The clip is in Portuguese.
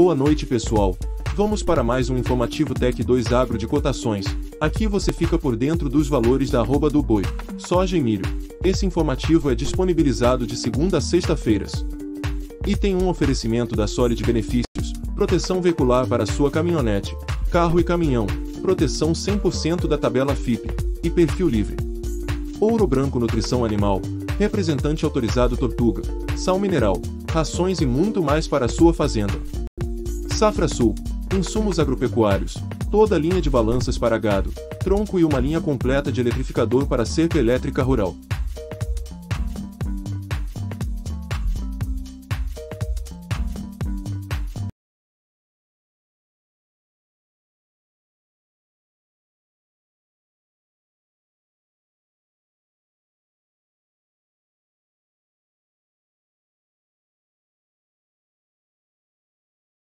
Boa noite pessoal. Vamos para mais um informativo Tech 2 Agro de cotações. Aqui você fica por dentro dos valores da arroba do boi, soja e milho. Esse informativo é disponibilizado de segunda a sexta-feiras. E tem um oferecimento da Solid Benefícios, proteção veicular para sua caminhonete, carro e caminhão, proteção 100% da tabela FIP e perfil livre. Ouro Branco Nutrição Animal, representante autorizado Tortuga, sal mineral, rações e muito mais para sua fazenda. Safra Sul, insumos agropecuários, toda a linha de balanças para gado, tronco e uma linha completa de eletrificador para cerca elétrica rural.